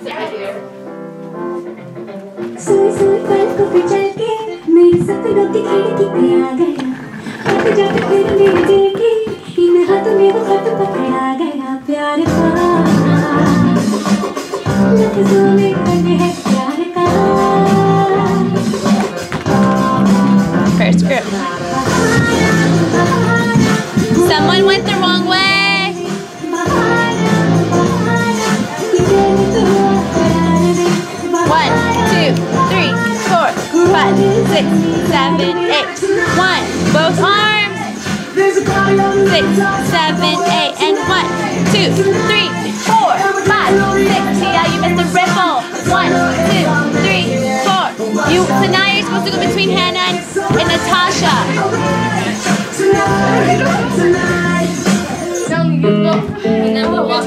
सुन सुन पल को पिचल के मेरे सपनों की खिड़की पे आ गया। हाथ जाकर फिर मेरे जेब के इन हाथों में वो खत पकड़ा गया। प्यार का six, seven, eight. One, both arms. Six, seven, eight, and one, two, three, four, five, six. Yeah, you missed the ripple. One, two, three, four. You so now you're supposed to go between Hannah and, and Natasha. And then we'll walk.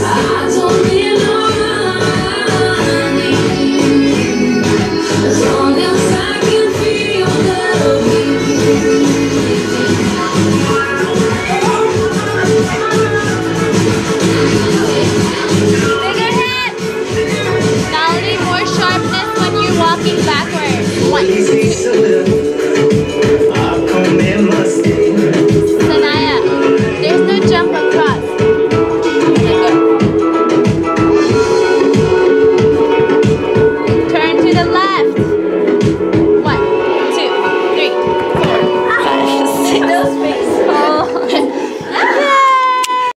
love.